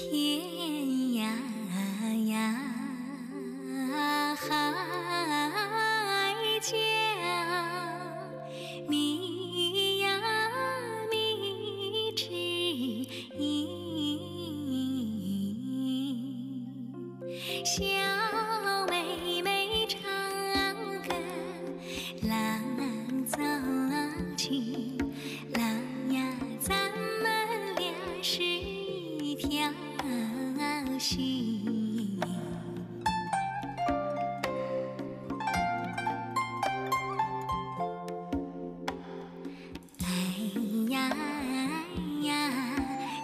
天涯呀，海角觅呀，觅知音。心。爱呀呀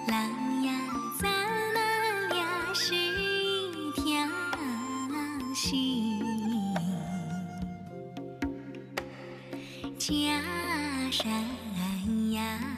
郎呀咱们俩是一条心山呀。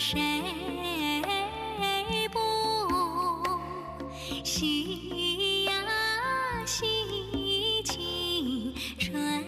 谁不喜呀喜青春？